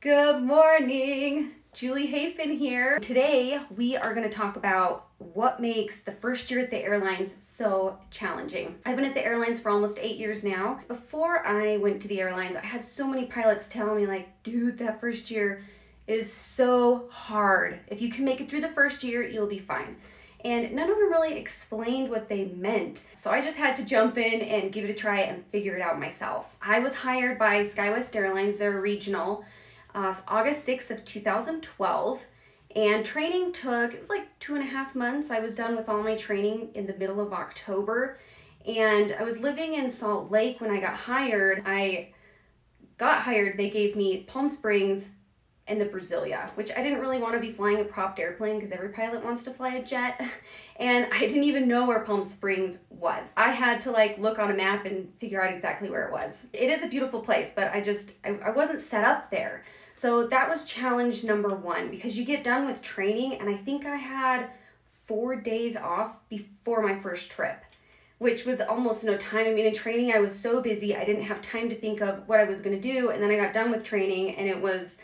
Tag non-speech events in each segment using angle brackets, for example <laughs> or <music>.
Good morning. Julie Hafen here. Today we are going to talk about what makes the first year at the airlines so challenging. I've been at the airlines for almost eight years now. Before I went to the airlines, I had so many pilots tell me like, dude, that first year is so hard. If you can make it through the first year, you'll be fine and none of them really explained what they meant. So I just had to jump in and give it a try and figure it out myself. I was hired by SkyWest Airlines, they're regional, uh, August 6th of 2012. And training took, it was like two and a half months. I was done with all my training in the middle of October. And I was living in Salt Lake when I got hired. I got hired, they gave me Palm Springs, and the Brasilia, which I didn't really want to be flying a propped airplane because every pilot wants to fly a jet. <laughs> And I didn't even know where Palm Springs was. I had to like look on a map and figure out exactly where it was. It is a beautiful place, but I just, I, I wasn't set up there. So that was challenge number one because you get done with training and I think I had four days off before my first trip which was almost no time. I mean, in training, I was so busy, I didn't have time to think of what I was going to do. And then I got done with training, and it was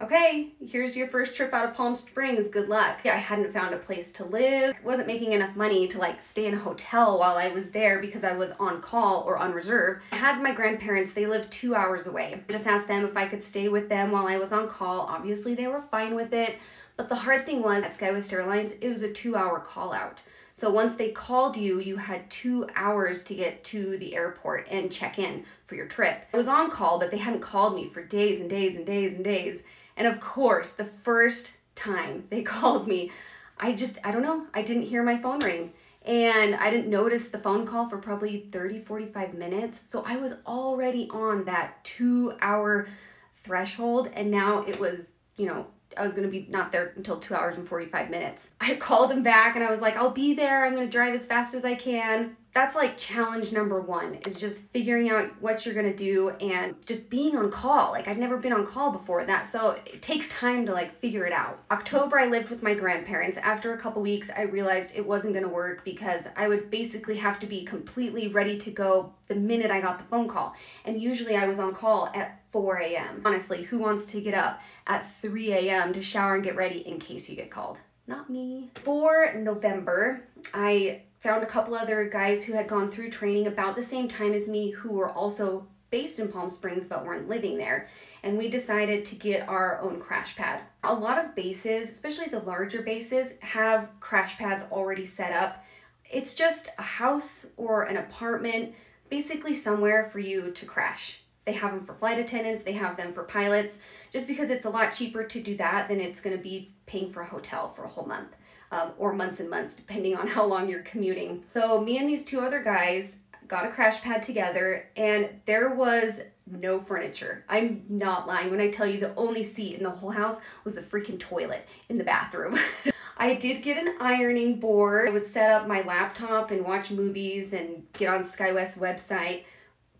okay, here's your first trip out of Palm Springs, good luck. Yeah, I hadn't found a place to live, I wasn't making enough money to like stay in a hotel while I was there because I was on call or on reserve. I had my grandparents, they lived two hours away. I just asked them if I could stay with them while I was on call. Obviously they were fine with it, but the hard thing was at SkyWest Airlines, it was a two hour call out. So once they called you, you had two hours to get to the airport and check in for your trip. I was on call, but they hadn't called me for days and days and days and days. And of course, the first time they <laughs> called me, I just, I don't know, I didn't hear my phone ring. And I didn't notice the phone call for probably 30, 45 minutes. So I was already on that two hour threshold. And now it was, you know, I was gonna be not there until two hours and 45 minutes. I <laughs> called him back and I was like, I'll be there. I'm gonna drive as fast as I can that's like challenge number one is just figuring out what you're gonna do and just being on call. Like i've never been on call before that so it takes time to like figure it out. October i lived with my grandparents. After a couple weeks i realized it wasn't gonna work because i would basically have to be completely ready to go the minute i got the phone call. And usually i was on call at 4 a.m honestly who wants to get up at 3 a.m to shower and get ready in case you get called? Not me. For november i found a couple other guys who had gone through training about the same time as me who were also based in Palm Springs but weren't living there. And we decided to get our own crash pad. A lot of bases, especially the larger bases, have crash pads already set up. It's just a house or an apartment, basically somewhere for you to crash. They have them for flight attendants, they have them for pilots, just because it's a lot cheaper to do that than it's going to be paying for a hotel for a whole month um, or months and months, depending on how long you're commuting. So, me and these two other guys got a crash pad together, and there was no furniture. I'm not lying when I tell you the only seat in the whole house was the freaking toilet in the bathroom. <laughs> I did get an ironing board. I would set up my laptop and watch movies and get on SkyWest website,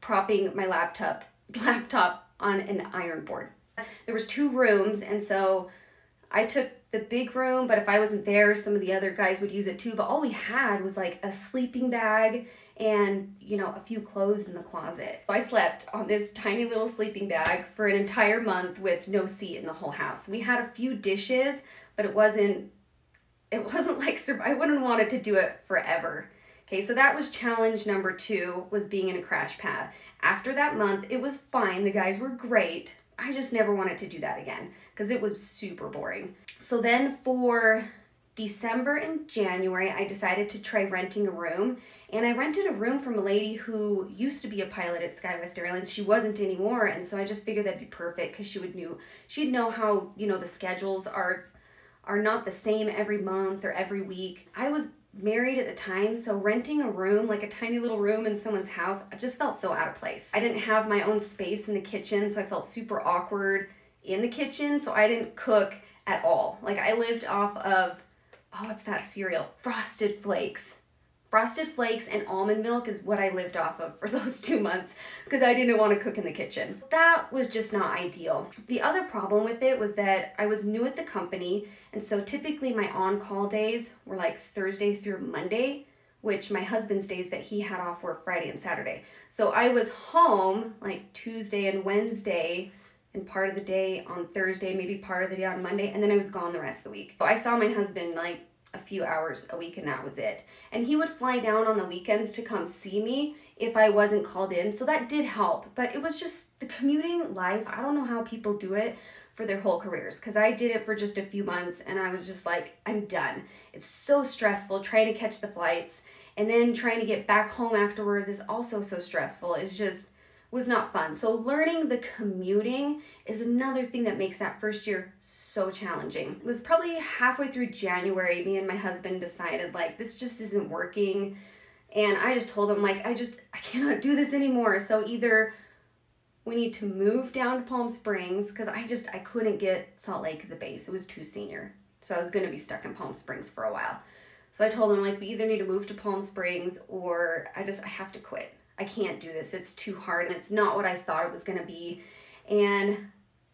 propping my laptop <laughs> laptop on an iron board. There was two rooms, and so I took the big room, but if I wasn't there, some of the other guys would use it too. But all we had was like a sleeping bag and, you know, a few clothes in the closet. I slept on this tiny little sleeping bag for an entire month with no seat in the whole house. We had a few dishes, but it wasn't, it <laughs> wasn't like, I wouldn't want it to do it forever. Okay, so that was challenge number two, was being in a crash pad. After that month, it was fine. The guys were great. I just never wanted to do that again because it was super boring. So then for December and January, I decided to try renting a room. And I rented a room from a lady who used to be a pilot at SkyWest Airlines. She wasn't anymore. And so I just figured that'd be perfect because she would knew she'd know how, you know, the schedules are are not the same every month or every week. I was married at the time, so renting a room, like a tiny little room in someone's house, I just felt so out of place. I didn't have my own space in the kitchen, so I felt super awkward in the kitchen, so I didn't cook at all. Like I lived off of, oh, what's that cereal? Frosted Flakes. Frosted Flakes and almond milk is what I lived off of for <laughs> those two months because I didn't want to cook in the kitchen. That was just not ideal. The other problem with it was that I was new at the company and so typically my on-call days were like Thursday through Monday which my husband's days that he had off were Friday and Saturday. So I was home like Tuesday and Wednesday and part of the day on Thursday, maybe part of the day on Monday, and then I was gone the rest of the week. So I saw my husband like a few hours a week and that was it. And he would fly down on the weekends to come see me if I wasn't called in. So that did help, but it was just the commuting life. I don't know how people do it for their whole careers because I did it for just a few months and I was just like, I'm done. It's so stressful trying to catch the flights and then trying to get back home afterwards is also so stressful. It's just was not fun. So learning the commuting is another thing that makes that first year so challenging. It was probably halfway through January, me and my husband decided like this just isn't working. And I just told him like I just I cannot do this anymore. So either we need to move down to Palm Springs because I just I couldn't get Salt Lake as a base. It was too senior. So I was gonna be stuck in Palm Springs for a while. So I told him like we either need to move to Palm Springs or I just I have to quit. I can't do this. It's too hard and it's not what I thought it was going to be. And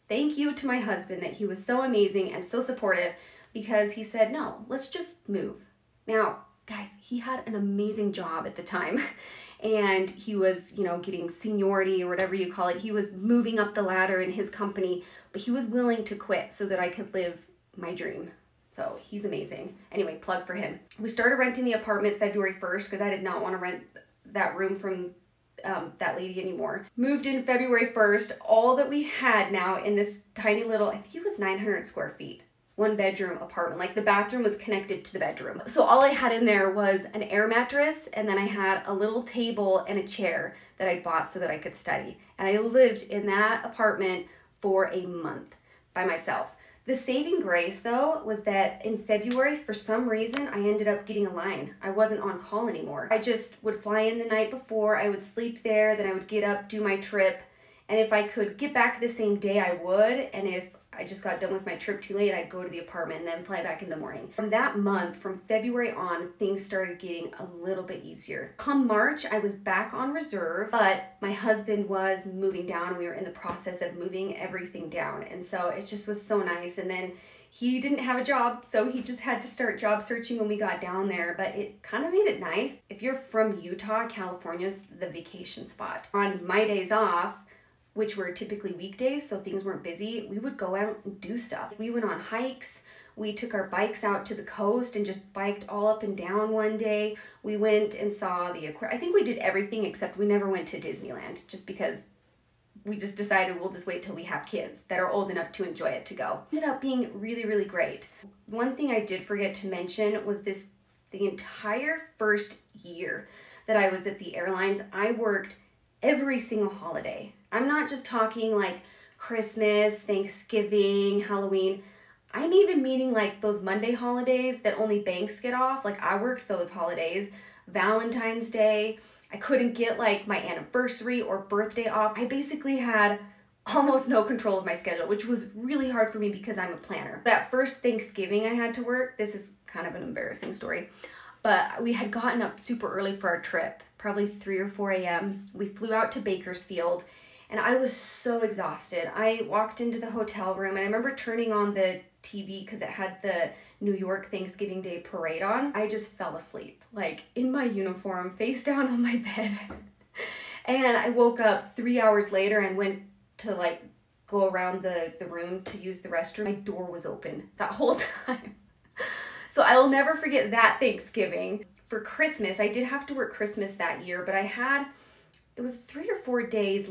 thank you to my husband that he was so amazing and so supportive because he said, no, let's just move. Now, guys, he had an amazing job at the time <laughs> and he was, you know, getting seniority or whatever you call it. He was moving up the ladder in his company, but he was willing to quit so that I could live my dream. So he's amazing. Anyway, plug for him. We started renting the apartment February 1st because I did not want to rent that room from um, that lady anymore. Moved in February 1st. All that we had now in this tiny little, I think it was 900 square feet, one bedroom apartment. Like the bathroom was connected to the bedroom. So all I had in there was an air mattress and then I had a little table and a chair that I bought so that I could study. And I lived in that apartment for a month by myself. The saving grace, though, was that in February, for some reason, I ended up getting a line. I wasn't on call anymore. I just would fly in the night before, I would sleep there, then I would get up, do my trip, and if I could get back the same day, I would. And if I just got done with my trip too late, I'd go to the apartment and then fly back in the morning. From that month, from February on, things started getting a little bit easier. Come March, I was back on reserve, but my husband was moving down. We were in the process of moving everything down. And so it just was so nice. And then he didn't have a job, so he just had to start job searching when we got down there, but it kind of made it nice. If you're from Utah, California's the vacation spot. On my days off, which were typically weekdays, so things weren't busy, we would go out and do stuff. We went on hikes. We took our bikes out to the coast and just biked all up and down one day. We went and saw the aquarium. I think we did everything except we never went to Disneyland just because we just decided we'll just wait till we have kids that are old enough to enjoy it to go. Ended up being really, really great. One thing I did forget to mention was this the entire first year that I was at the airlines, I worked every single holiday. I'm not just talking like Christmas, Thanksgiving, Halloween. I'm even meaning like those Monday holidays that only banks get off. Like I worked those holidays, Valentine's Day. I couldn't get like my anniversary or birthday off. I basically had almost no control of my schedule, which was really hard for me because I'm a planner. That first Thanksgiving I had to work, this is kind of an embarrassing story, but we had gotten up super early for our trip, probably 3 or 4 a.m. We flew out to Bakersfield and I was so exhausted. I walked into the hotel room and I remember turning on the TV because it had the New York Thanksgiving Day parade on. I just fell asleep, like in my uniform, face down on my <laughs> bed. and I woke up three hours later and went to like go around the, the room to use the restroom. My door was open that <laughs> whole time. so I will never forget that Thanksgiving. For Christmas, I did have to work Christmas that year, but I had, it was three or four days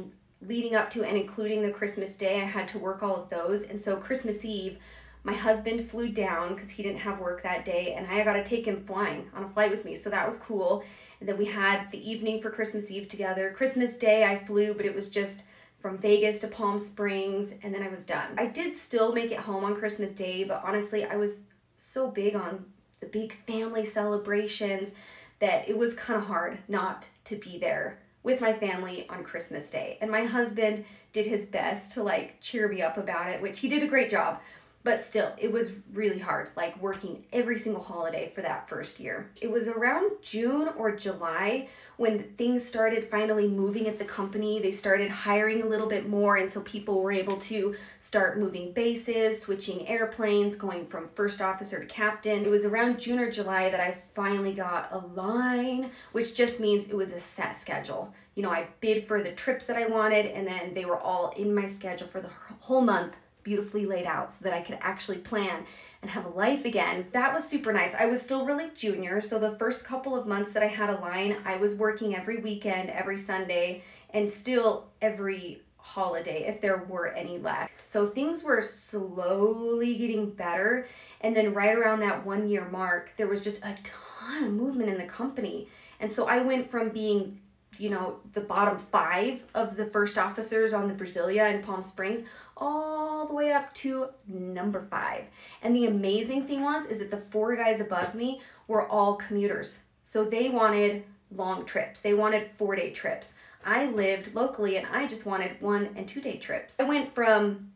leading up to and including the Christmas day, I had to work all of those. And so Christmas Eve, my husband flew down because he didn't have work that day, and I got to take him flying on a flight with me. So that was cool. And then we had the evening for Christmas Eve together. Christmas Day, I flew, but it was just from Vegas to Palm Springs, and then I was done. I did still make it home on Christmas Day, but honestly, I was so big on the big family celebrations that it was kind of hard not to be there with my family on Christmas Day. And my husband did his best to like cheer me up about it, which he did a great job. But still, it was really hard, like working every single holiday for that first year. It was around June or July when things started finally moving at the company. They started hiring a little bit more, and so people were able to start moving bases, switching airplanes, going from first officer to captain. It was around June or July that I finally got a line, which just means it was a set schedule. You know, I bid for the trips that I wanted, and then they were all in my schedule for the whole month beautifully laid out so that I could actually plan and have a life again. That was super nice. I was still really junior, so the first couple of months that I had a line, I was working every weekend, every Sunday, and still every holiday if there were any left. So things were slowly getting better. And then right around that one year mark, there was just a ton of movement in the company. And so I went from being you know, the bottom five of the first officers on the Brasilia in Palm Springs all the way up to number five. And the amazing thing was, is that the four guys above me were all commuters. So they wanted long trips. They wanted four day trips. I lived locally and I just wanted one and two day trips. I went from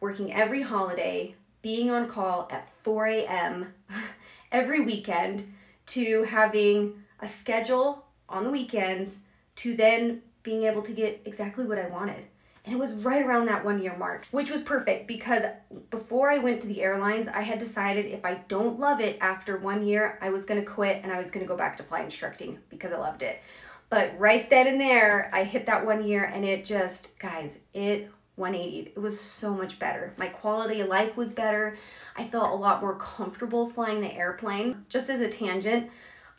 working every holiday, being on call at 4 a.m. <laughs> every weekend to having a schedule on the weekends to then being able to get exactly what I wanted. And it was right around that one year mark, which was perfect because before I went to the airlines, I had decided if I don't love it after one year, I was gonna quit and I was gonna go back to fly instructing because I loved it. But right then and there, I hit that one year and it just, guys, it 180. It was so much better. My quality of life was better. I felt a lot more comfortable flying the airplane. Just as a tangent,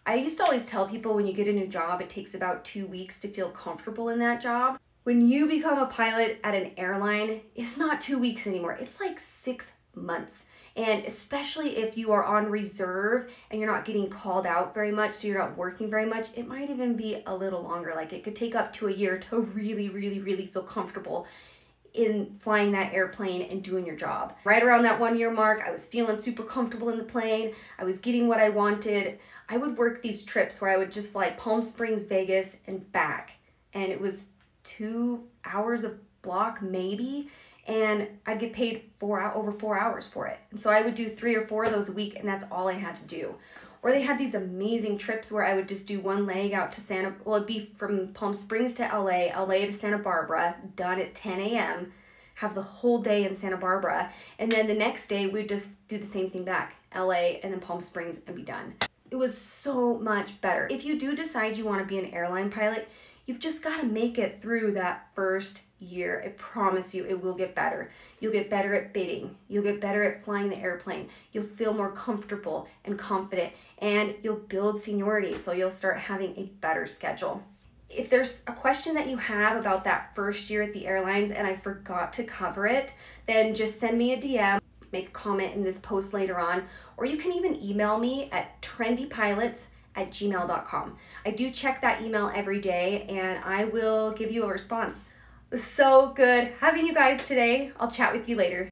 I used to always tell people when you get a new job, it takes about two weeks to feel comfortable in that job. When you become a pilot at an airline, it's not two weeks anymore. It's like six months. And especially if you are on reserve and you're not getting called out very much, so you're not working very much, it might even be a little longer. Like it could take up to a year to really, really, really feel comfortable in flying that airplane and doing your job. Right around that one year mark, I was feeling super comfortable in the plane. I was getting what I wanted. I would work these trips where I would just fly Palm Springs, Vegas, and back. And it was two hours of block, maybe. And I'd get paid four out over four hours for it. And so I would do three or four of those a week, and that's all I had to do. Or they had these amazing trips where I would just do one leg out to Santa, well, it'd be from Palm Springs to LA, LA to Santa Barbara, done at 10 a.m., have the whole day in Santa Barbara. And then the next day, we'd just do the same thing back, LA and then Palm Springs and be done. It was so much better. If you do decide you want to be an airline pilot, you've just got to make it through that first year. I promise you it will get better. You'll get better at bidding. You'll get better at flying the airplane. You'll feel more comfortable and confident and you'll build seniority so you'll start having a better schedule. If there's a question that you have about that first year at the airlines and I forgot to cover it, then just send me a DM, make a comment in this post later on, or you can even email me at trendypilots at gmail.com. I do check that email every day and I will give you a response. so good having you guys today. I'll chat with you later.